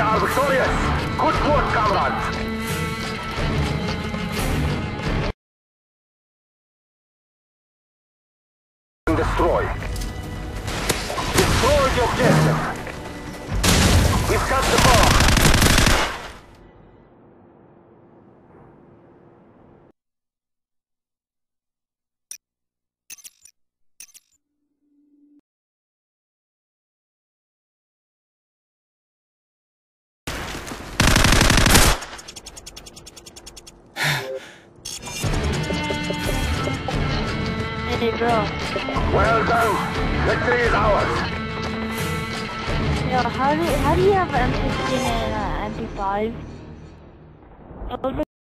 are victorious. Good work, comrades. Destroy. Destroy the objective. We've got the Hey, bro. Well done. Victory is ours. Yo, how do how do you have M16 and uh, MP5? Those